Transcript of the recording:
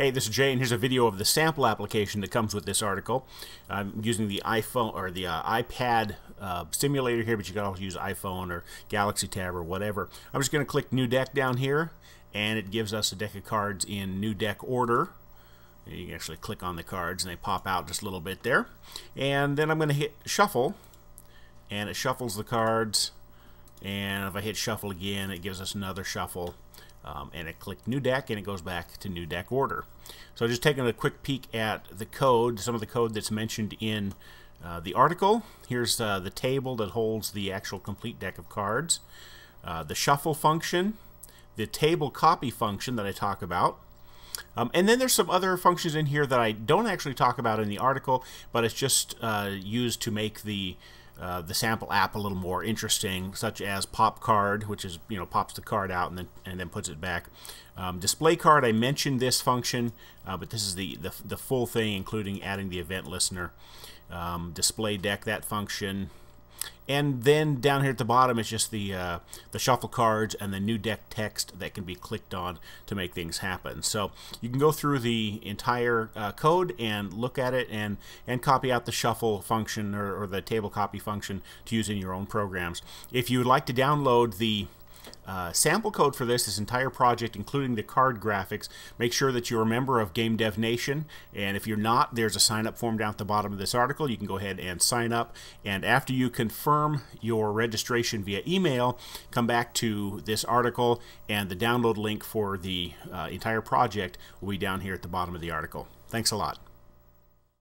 Hey, this is Jay, and here's a video of the sample application that comes with this article. I'm using the iPhone or the uh, iPad uh, simulator here, but you can also use iPhone or Galaxy Tab or whatever. I'm just going to click New Deck down here, and it gives us a deck of cards in New Deck order. You can actually click on the cards, and they pop out just a little bit there. And then I'm going to hit Shuffle, and it shuffles the cards. And if I hit Shuffle again, it gives us another shuffle um, and I click new deck and it goes back to new deck order. So just taking a quick peek at the code, some of the code that's mentioned in uh, the article. Here's uh, the table that holds the actual complete deck of cards. Uh, the shuffle function, the table copy function that I talk about, um, and then there's some other functions in here that I don't actually talk about in the article, but it's just uh, used to make the uh, the sample app a little more interesting, such as pop card, which is you know pops the card out and then and then puts it back. Um, display card, I mentioned this function, uh, but this is the, the the full thing, including adding the event listener. Um, display deck, that function, and then down here at the bottom is just the uh, the shuffle cards and the new deck text that can be clicked on to make things happen. So you can go through the entire uh, code and look at it and and copy out the shuffle function or, or the table copy function to use in your own programs. If you would like to download the uh, sample code for this, this entire project, including the card graphics, make sure that you're a member of Game Dev Nation. And if you're not, there's a sign up form down at the bottom of this article. You can go ahead and sign up. And after you confirm your registration via email, come back to this article, and the download link for the uh, entire project will be down here at the bottom of the article. Thanks a lot.